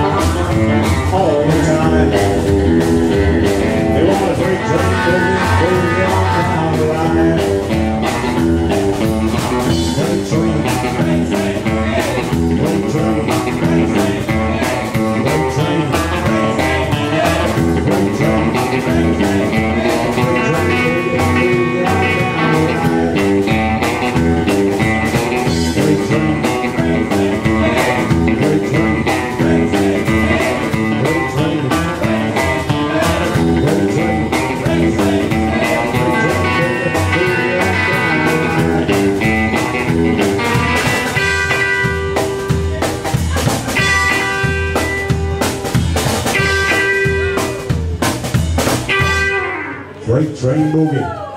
all the time. They want a great drink, Great Train movie.